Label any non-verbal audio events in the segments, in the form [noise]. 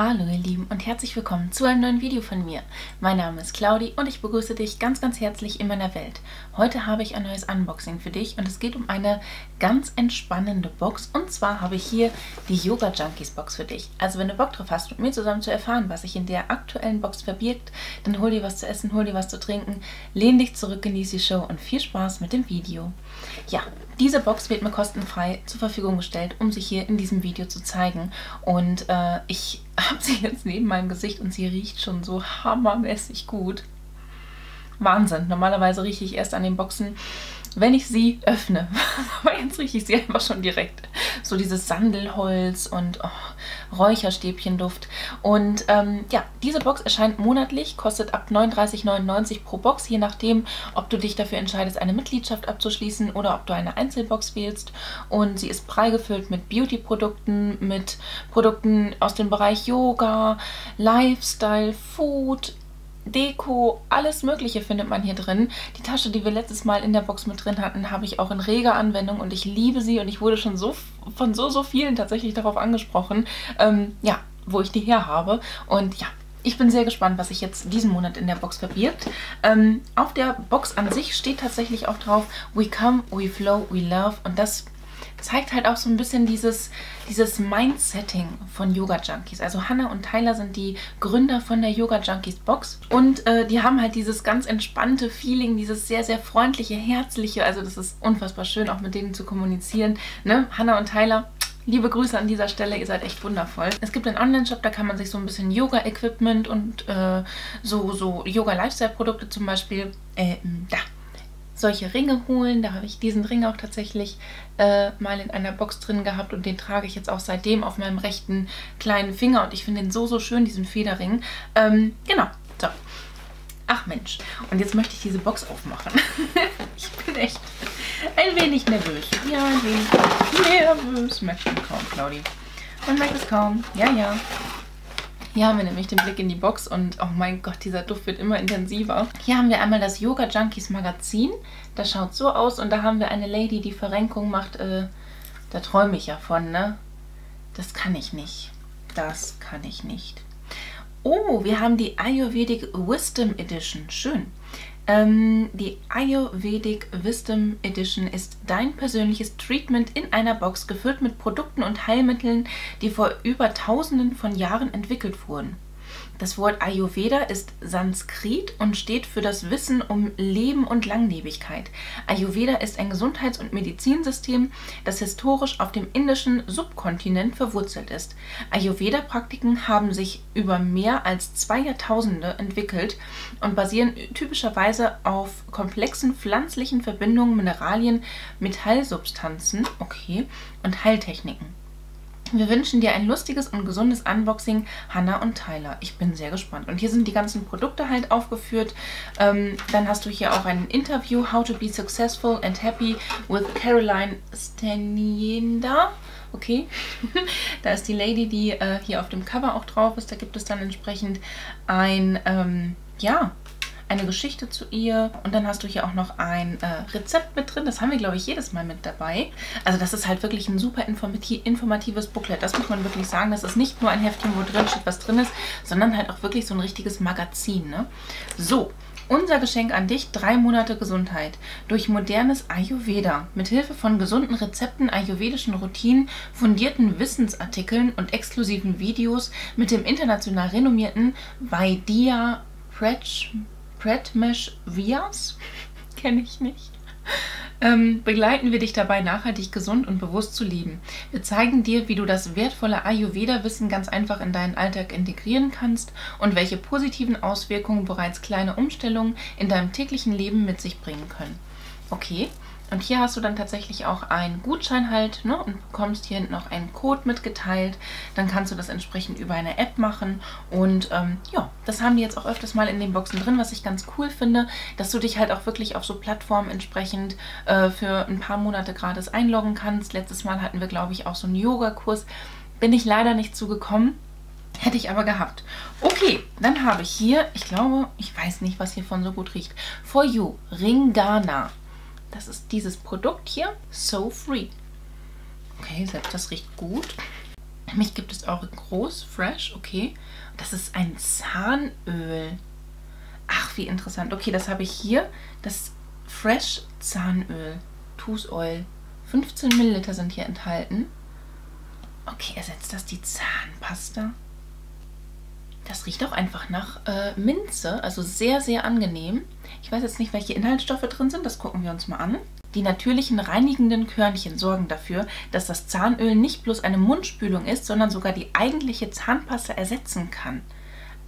Hallo ihr Lieben und herzlich willkommen zu einem neuen Video von mir. Mein Name ist Claudi und ich begrüße dich ganz ganz herzlich in meiner Welt. Heute habe ich ein neues Unboxing für dich und es geht um eine ganz entspannende Box und zwar habe ich hier die Yoga Junkies Box für dich. Also wenn du Bock drauf hast, mit mir zusammen zu erfahren, was sich in der aktuellen Box verbirgt, dann hol dir was zu essen, hol dir was zu trinken, lehn dich zurück, genieße die Show und viel Spaß mit dem Video. Ja, diese Box wird mir kostenfrei zur Verfügung gestellt, um sich hier in diesem Video zu zeigen und äh, ich [laughs] habe sie jetzt neben meinem Gesicht und sie riecht schon so hammermäßig gut. Wahnsinn. Normalerweise rieche ich erst an den Boxen, wenn ich sie öffne. [laughs] Aber jetzt rieche ich sie einfach schon direkt. So dieses Sandelholz und oh, Räucherstäbchenduft. Und ähm, ja, diese Box erscheint monatlich, kostet ab 39,99 pro Box, je nachdem, ob du dich dafür entscheidest, eine Mitgliedschaft abzuschließen oder ob du eine Einzelbox wählst. Und sie ist prall gefüllt mit Beauty-Produkten, mit Produkten aus dem Bereich Yoga, Lifestyle, Food, Deko, alles mögliche findet man hier drin. Die Tasche, die wir letztes Mal in der Box mit drin hatten, habe ich auch in reger Anwendung und ich liebe sie und ich wurde schon so von so, so vielen tatsächlich darauf angesprochen, ähm, ja, wo ich die her habe. Und ja, ich bin sehr gespannt, was sich jetzt diesen Monat in der Box verbirgt. Ähm, auf der Box an sich steht tatsächlich auch drauf, we come, we flow, we love und das zeigt halt auch so ein bisschen dieses, dieses Mindsetting von Yoga Junkies. Also Hannah und Tyler sind die Gründer von der Yoga Junkies Box und äh, die haben halt dieses ganz entspannte Feeling, dieses sehr, sehr freundliche, herzliche. Also das ist unfassbar schön, auch mit denen zu kommunizieren. Ne? Hannah und Tyler, Liebe Grüße an dieser Stelle, ihr seid echt wundervoll. Es gibt einen Online-Shop, da kann man sich so ein bisschen Yoga-Equipment und äh, so, so Yoga-Lifestyle-Produkte zum Beispiel, äh, da, solche Ringe holen. Da habe ich diesen Ring auch tatsächlich äh, mal in einer Box drin gehabt und den trage ich jetzt auch seitdem auf meinem rechten kleinen Finger und ich finde den so, so schön, diesen Federring. Ähm, genau, so. Ach Mensch, und jetzt möchte ich diese Box aufmachen. [laughs] ich bin echt ein wenig nervös. Ja, ein wenig nervös. Merkt man kaum, Claudi. Man merkt es kaum. Ja, ja. Hier haben wir nämlich den Blick in die Box und oh mein Gott, dieser Duft wird immer intensiver. Hier haben wir einmal das Yoga Junkies Magazin. Das schaut so aus und da haben wir eine Lady, die Verrenkung macht. Äh, da träume ich ja von, ne? Das kann ich nicht. Das kann ich nicht. Oh, wir haben die Ayurvedic Wisdom Edition. Schön. Ähm, die Ayurvedic Wisdom Edition ist dein persönliches Treatment in einer Box, gefüllt mit Produkten und Heilmitteln, die vor über tausenden von Jahren entwickelt wurden. Das Wort Ayurveda ist Sanskrit und steht für das Wissen um Leben und Langlebigkeit. Ayurveda ist ein Gesundheits- und Medizinsystem, das historisch auf dem indischen Subkontinent verwurzelt ist. Ayurveda-Praktiken haben sich über mehr als zwei Jahrtausende entwickelt und basieren typischerweise auf komplexen pflanzlichen Verbindungen, Mineralien, Metallsubstanzen okay, und Heiltechniken. Wir wünschen dir ein lustiges und gesundes Unboxing, Hannah und Tyler. Ich bin sehr gespannt. Und hier sind die ganzen Produkte halt aufgeführt. Ähm, dann hast du hier auch ein Interview, How to be successful and happy with Caroline Stanienda. Okay, [laughs] da ist die Lady, die äh, hier auf dem Cover auch drauf ist. Da gibt es dann entsprechend ein, ähm, ja, eine Geschichte zu ihr und dann hast du hier auch noch ein äh, Rezept mit drin. Das haben wir, glaube ich, jedes Mal mit dabei. Also das ist halt wirklich ein super informatives Booklet. Das muss man wirklich sagen. Das ist nicht nur ein Heftchen, wo drin steht, was drin ist, sondern halt auch wirklich so ein richtiges Magazin. Ne? So, unser Geschenk an dich, drei Monate Gesundheit. Durch modernes Ayurveda. Mit Hilfe von gesunden Rezepten, ayurvedischen Routinen, fundierten Wissensartikeln und exklusiven Videos mit dem international renommierten Vaidya Pratch Pratmesh Vias, [laughs] kenne ich nicht, ähm, begleiten wir dich dabei, nachhaltig gesund und bewusst zu leben. Wir zeigen dir, wie du das wertvolle Ayurveda-Wissen ganz einfach in deinen Alltag integrieren kannst und welche positiven Auswirkungen bereits kleine Umstellungen in deinem täglichen Leben mit sich bringen können. Okay, und hier hast du dann tatsächlich auch einen Gutschein halt ne, und bekommst hier noch einen Code mitgeteilt. Dann kannst du das entsprechend über eine App machen. Und ähm, ja, das haben die jetzt auch öfters mal in den Boxen drin, was ich ganz cool finde, dass du dich halt auch wirklich auf so Plattformen entsprechend äh, für ein paar Monate gratis einloggen kannst. Letztes Mal hatten wir, glaube ich, auch so einen Yoga-Kurs. Bin ich leider nicht zugekommen. Hätte ich aber gehabt. Okay, dann habe ich hier, ich glaube, ich weiß nicht, was hiervon so gut riecht. For You, Ringana. Das ist dieses Produkt hier, So Free. Okay, selbst das riecht gut. Mich gibt es auch groß, fresh, okay. Das ist ein Zahnöl. Ach, wie interessant. Okay, das habe ich hier. Das Fresh Zahnöl. Tooth Oil. 15 Milliliter sind hier enthalten. Okay, ersetzt das die Zahnpasta? Das riecht auch einfach nach äh, Minze, also sehr, sehr angenehm. Ich weiß jetzt nicht, welche Inhaltsstoffe drin sind, das gucken wir uns mal an. Die natürlichen reinigenden Körnchen sorgen dafür, dass das Zahnöl nicht bloß eine Mundspülung ist, sondern sogar die eigentliche Zahnpasta ersetzen kann.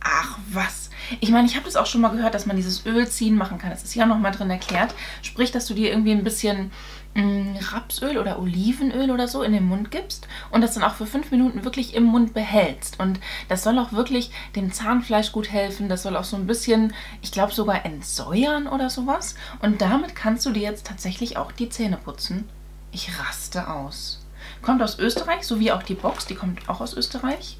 Ach was. Ich meine, ich habe das auch schon mal gehört, dass man dieses Öl ziehen machen kann. Das ist ja nochmal drin erklärt. Sprich, dass du dir irgendwie ein bisschen mh, mm, Rapsöl oder Olivenöl oder so in den Mund gibst und das dann auch für fünf Minuten wirklich im Mund behältst. Und das soll auch wirklich dem Zahnfleisch gut helfen. Das soll auch so ein bisschen, ich glaube sogar entsäuern oder sowas. Und damit kannst du dir jetzt tatsächlich auch die Zähne putzen. Ich raste aus. Kommt aus Österreich, so wie auch die Box, die kommt auch aus Österreich.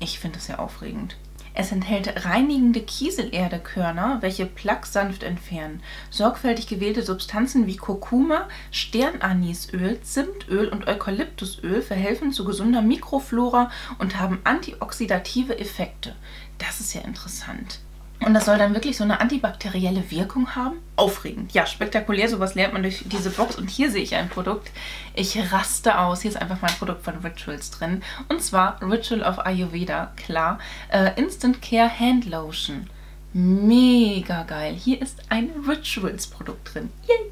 Ich finde das sehr aufregend. Es enthält reinigende Kieselerdekörner, welche Plaque sanft entfernen. Sorgfältig gewählte Substanzen wie Kurkuma, Sternanisöl, Zimtöl und Eukalyptusöl verhelfen zu gesunder Mikroflora und haben antioxidative Effekte. Das ist ja interessant. Und das soll dann wirklich so eine antibakterielle Wirkung haben. Aufregend. Ja, spektakulär. Sowas lernt man durch diese Box. Und hier sehe ich ein Produkt. Ich raste aus. Hier ist einfach mein Produkt von Rituals drin. Und zwar Ritual of Ayurveda. Klar. Äh, Instant Care Hand Lotion. Mega geil. Hier ist ein Rituals-Produkt drin. Yay!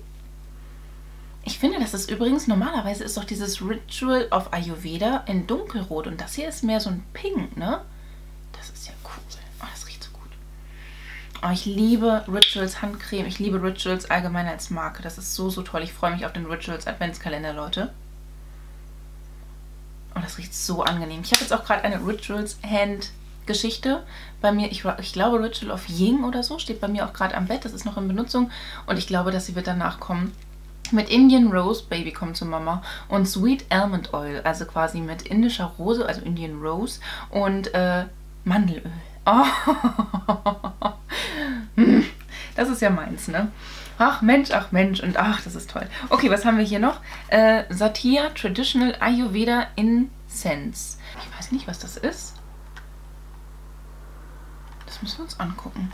Ich finde, das ist übrigens, normalerweise ist doch dieses Ritual of Ayurveda in dunkelrot. Und das hier ist mehr so ein Pink, ne? Oh, ich liebe Rituals Handcreme. Ich liebe Rituals allgemein als Marke. Das ist so, so toll. Ich freue mich auf den Rituals Adventskalender, Leute. Oh, das riecht so angenehm. Ich habe jetzt auch gerade eine Rituals Hand Geschichte bei mir. Ich, ich glaube, Ritual of Ying oder so steht bei mir auch gerade am Bett. Das ist noch in Benutzung. Und ich glaube, dass sie wird danach kommen. Mit Indian Rose, Baby kommt zu Mama, und Sweet Almond Oil, also quasi mit indischer Rose, also Indian Rose, und äh, Mandelöl. Oh, [laughs] das ist ja meins, ne? Ach Mensch, ach Mensch und ach, das ist toll. Okay, was haben wir hier noch? Äh, Satya Traditional Ayurveda Incense. Ich weiß nicht, was das ist. Das müssen wir uns angucken.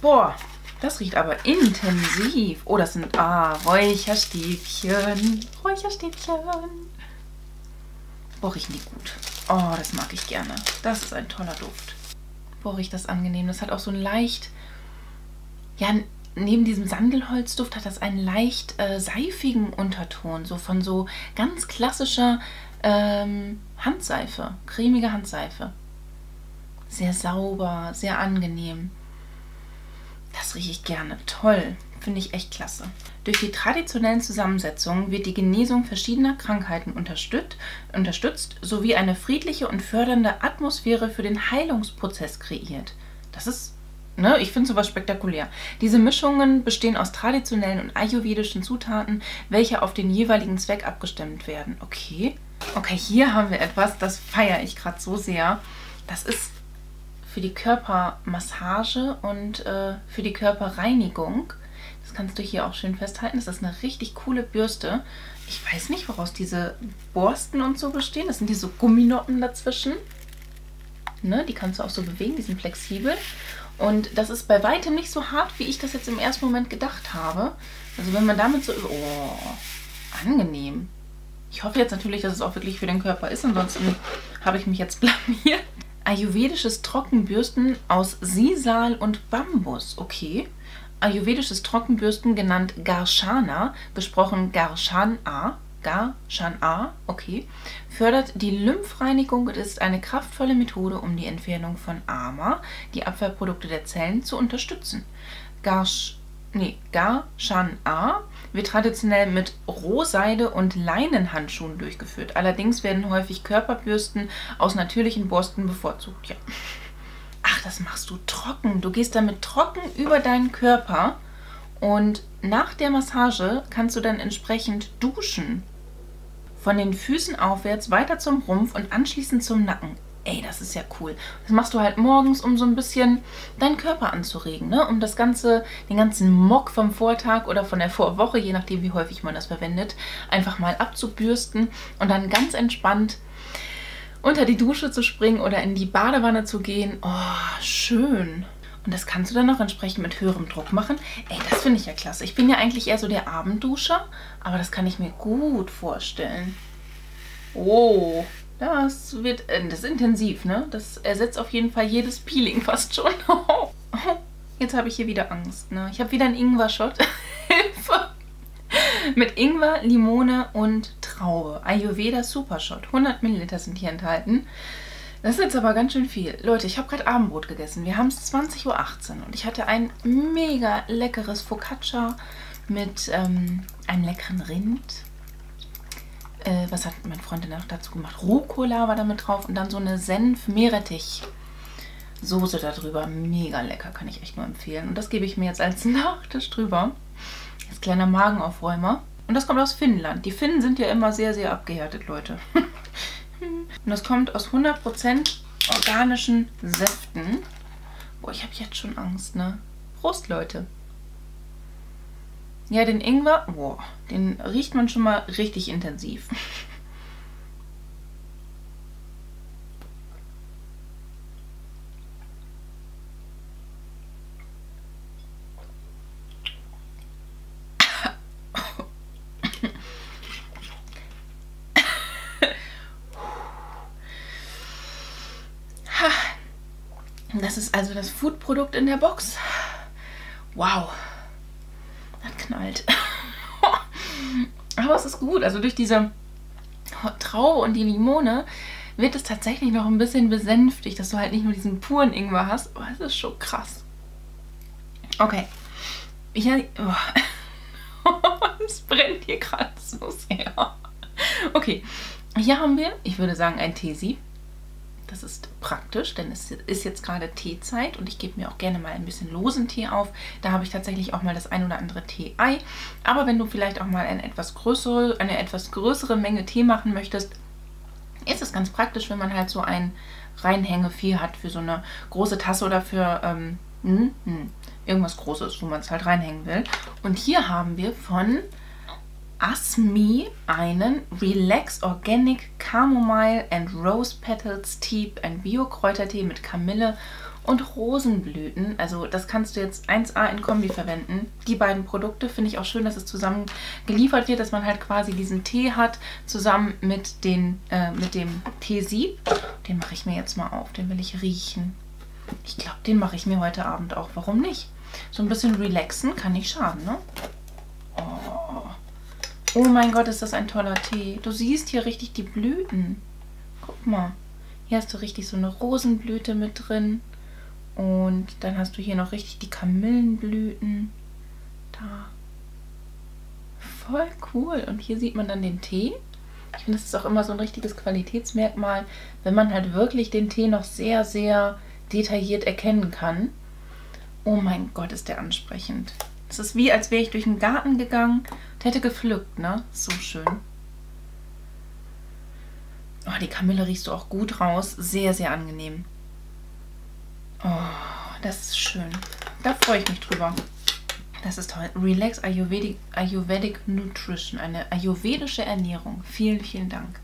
Boah, das riecht aber intensiv. Oh, das sind, ah, Räucherstäbchen. Räucherstäbchen. Boah, riechen die gut. Oh, das mag ich gerne. Das ist ein toller Duft. Boah, riecht das angenehm. Das hat auch so ein leicht, ja, neben diesem Sandelholzduft hat das einen leicht äh, seifigen Unterton. So von so ganz klassischer ähm, Handseife, cremige Handseife. Sehr sauber, sehr angenehm. Das rieche ich gerne. Toll. Finde ich echt klasse. Durch die traditionellen Zusammensetzungen wird die Genesung verschiedener Krankheiten unterstützt, unterstützt sowie eine friedliche und fördernde Atmosphäre für den Heilungsprozess kreiert. Das ist Ne, ich finde sowas spektakulär. Diese Mischungen bestehen aus traditionellen und ayurvedischen Zutaten, welche auf den jeweiligen Zweck abgestimmt werden. Okay. Okay, hier haben wir etwas, das feiere ich gerade so sehr. Das ist für die Körpermassage und äh, für die Körperreinigung. Kannst du hier auch schön festhalten. Das ist eine richtig coole Bürste. Ich weiß nicht, woraus diese Borsten und so bestehen. Das sind diese Gumminoppen dazwischen. Ne, die kannst du auch so bewegen, die sind flexibel. Und das ist bei weitem nicht so hart, wie ich das jetzt im ersten Moment gedacht habe. Also wenn man damit so... Oh, angenehm. Ich hoffe jetzt natürlich, dass es auch wirklich für den Körper ist. Ansonsten habe ich mich jetzt [laughs] blamiert. Ayurvedisches Trockenbürsten aus Sisal und Bambus. Okay ayurvedisches Trockenbürsten genannt Garshana, gesprochen Garshana, Garshana, okay, fördert die Lymphreinigung und ist eine kraftvolle Methode, um die Entfernung von Ama, die Abfallprodukte der Zellen, zu unterstützen. Garsh, nee, Garshana wird traditionell mit Rohseide und Leinenhandschuhen durchgeführt. Allerdings werden häufig Körperbürsten aus natürlichen Borsten bevorzugt. Ja das machst du trocken. Du gehst damit trocken über deinen Körper und nach der Massage kannst du dann entsprechend duschen. Von den Füßen aufwärts weiter zum Rumpf und anschließend zum Nacken. Ey, das ist ja cool. Das machst du halt morgens, um so ein bisschen deinen Körper anzuregen, ne? Um das ganze, den ganzen Mock vom Vortag oder von der Vorwoche, je nachdem wie häufig man das verwendet, einfach mal abzubürsten und dann ganz entspannt unter die Dusche zu springen oder in die Badewanne zu gehen. Oh, schön. Und das kannst du dann noch entsprechend mit höherem Druck machen. Ey, das finde ich ja klasse. Ich bin ja eigentlich eher so der Abendduscher, aber das kann ich mir gut vorstellen. Oh, das wird, äh, das ist intensiv, ne? Das ersetzt auf jeden Fall jedes Peeling fast schon. [laughs] Jetzt habe ich hier wieder Angst, ne? Ich habe wieder einen Ingwer-Shot. [laughs] [laughs] Mit Ingwer, Limone und Traube. Ayurveda Super Shot. 100 Milliliter sind hier enthalten. Das ist jetzt aber ganz schön viel. Leute, ich habe gerade Abendbrot gegessen. Wir haben es 20.18 Uhr und ich hatte ein mega leckeres Focaccia mit ähm, einem leckeren Rind. Äh, was hat mein Freund denn noch dazu gemacht? Rucola war da mit drauf und dann so eine Senf-Meerrettich-Soße darüber. Mega lecker, kann ich echt nur empfehlen. Und das gebe ich mir jetzt als [laughs] Nachtisch drüber. Als kleiner Magenaufräumer. Und das kommt aus Finnland. Die Finnen sind ja immer sehr, sehr abgehärtet, Leute. [laughs] Und das kommt aus 100% organischen Säften. Boah, ich habe jetzt schon Angst, ne? Prost, Leute. Ja, den Ingwer, boah, den riecht man schon mal richtig intensiv. [laughs] Das ist also das Foodprodukt in der Box. Wow. Das knallt. [laughs] Aber es ist gut. Also durch diese Traube und die Limone wird es tatsächlich noch ein bisschen besänftigt, dass du halt nicht nur diesen puren Ingwer hast. Aber es ist schon krass. Okay. Hier, oh. [laughs] es brennt hier gerade so sehr. Okay. Hier haben wir, ich würde sagen, ein Teesieb. Das ist praktisch, denn es ist jetzt gerade Teezeit und ich gebe mir auch gerne mal ein bisschen losen Tee auf. Da habe ich tatsächlich auch mal das ein oder andere Tee-Ei. Aber wenn du vielleicht auch mal eine etwas größere, eine etwas größere Menge Tee machen möchtest, ist es ganz praktisch, wenn man halt so ein Reinhängevieh hat für so eine große Tasse oder für ähm, hm, hm, irgendwas Großes, wo man es halt reinhängen will. Und hier haben wir von Asmi einen Relax Organic Chamomile and Rose Petals Tea, ein Bio-Kräutertee mit Kamille und Rosenblüten. Also das kannst du jetzt 1A in Kombi verwenden. Die beiden Produkte finde ich auch schön, dass es zusammen geliefert wird, dass man halt quasi diesen Tee hat, zusammen mit, den, äh, mit dem Teesieb. Den mache ich mir jetzt mal auf, den will ich riechen. Ich glaube, den mache ich mir heute Abend auch. Warum nicht? So ein bisschen relaxen kann nicht schaden, ne? Oh. Oh mein Gott, ist das ein toller Tee. Du siehst hier richtig die Blüten. Guck mal. Hier hast du richtig so eine Rosenblüte mit drin. Und dann hast du hier noch richtig die Kamillenblüten. Da. Voll cool. Und hier sieht man dann den Tee. Ich finde, das ist auch immer so ein richtiges Qualitätsmerkmal, wenn man halt wirklich den Tee noch sehr, sehr detailliert erkennen kann. Oh mein Gott, ist der ansprechend. Es ist wie, als wäre ich durch den Garten gegangen und hätte gepflückt, ne? So schön. Oh, die Kamille riechst du auch gut raus. Sehr, sehr angenehm. Oh, das ist schön. Da freue ich mich drüber. Das ist toll. Relax Ayurvedic, Ayurvedic Nutrition. Eine ayurvedische Ernährung. Vielen, vielen Dank.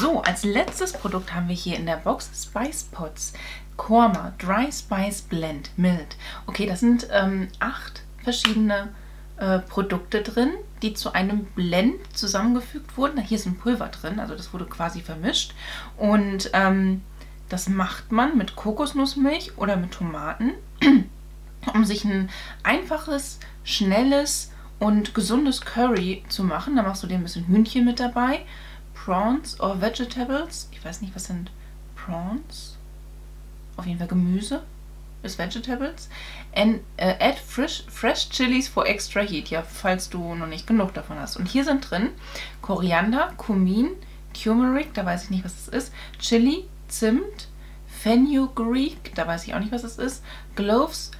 So, als letztes Produkt haben wir hier in der Box Spice Pots. Korma Dry Spice Blend Mild. Okay, das sind ähm, acht verschiedene äh, Produkte drin, die zu einem Blend zusammengefügt wurden. Hier ist ein Pulver drin, also das wurde quasi vermischt. Und ähm, das macht man mit Kokosnussmilch oder mit Tomaten, [clears throat] um sich ein einfaches, schnelles und gesundes Curry zu machen. Da machst du dir ein bisschen Hühnchen mit dabei. Prawns or Vegetables. Ich weiß nicht, was sind Prawns? Auf jeden Fall Gemüse ist Vegetables. And uh, add fresh, fresh chilies for extra heat. Ja, falls du noch nicht genug davon hast. Und hier sind drin Koriander, Kumin, Turmeric, da weiß ich nicht, was das ist, Chili, Zimt, Fenugreek, da weiß ich auch nicht, was das ist, Gloves,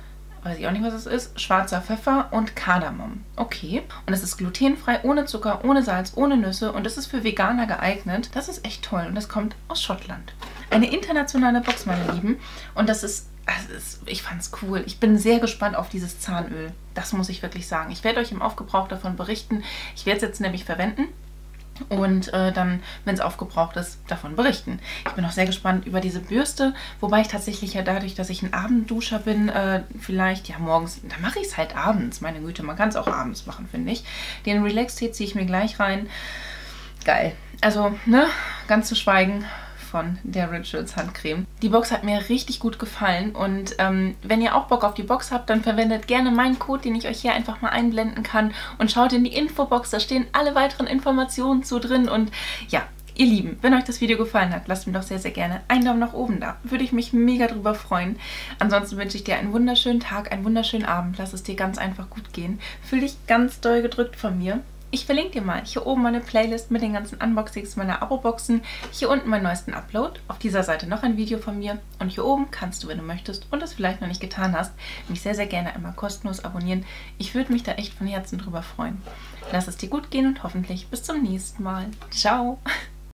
weiß ich auch nicht, was das ist, schwarzer Pfeffer und Kardamom. Okay. Und es ist glutenfrei, ohne Zucker, ohne Salz, ohne Nüsse und es ist für Veganer geeignet. Das ist echt toll und das kommt aus Schottland. Eine internationale Box, meine Lieben. Und das ist ist, ich fand es cool. Ich bin sehr gespannt auf dieses Zahnöl. Das muss ich wirklich sagen. Ich werde euch im Aufgebrauch davon berichten. Ich werde es jetzt nämlich verwenden. Und äh, dann, wenn es aufgebraucht ist, davon berichten. Ich bin auch sehr gespannt über diese Bürste, wobei ich tatsächlich ja dadurch, dass ich ein Abendduscher bin, äh, vielleicht, ja morgens, da mache ich es halt abends, meine Güte, man kann es auch abends machen, finde ich. Den Relax-Tee ziehe ich mir gleich rein. Geil. Also, ne, ganz zu schweigen von der Rituals Handcreme. Die Box hat mir richtig gut gefallen und ähm, wenn ihr auch Bock auf die Box habt, dann verwendet gerne meinen Code, den ich euch hier einfach mal einblenden kann und schaut in die Infobox, da stehen alle weiteren Informationen zu drin und ja, Ihr Lieben, wenn euch das Video gefallen hat, lasst mir doch sehr, sehr gerne einen Daumen nach oben da. Würde ich mich mega drüber freuen. Ansonsten wünsche ich dir einen wunderschönen Tag, einen wunderschönen Abend. Lass es dir ganz einfach gut gehen. Fühl dich ganz doll gedrückt von mir. Ich verlinke dir mal hier oben meine Playlist mit den ganzen Unboxings meiner Abo-Boxen. Hier unten meinen neuesten Upload. Auf dieser Seite noch ein Video von mir. Und hier oben kannst du, wenn du möchtest und es vielleicht noch nicht getan hast, mich sehr, sehr gerne einmal kostenlos abonnieren. Ich würde mich da echt von Herzen drüber freuen. Lass es dir gut gehen und hoffentlich bis zum nächsten Mal. Ciao!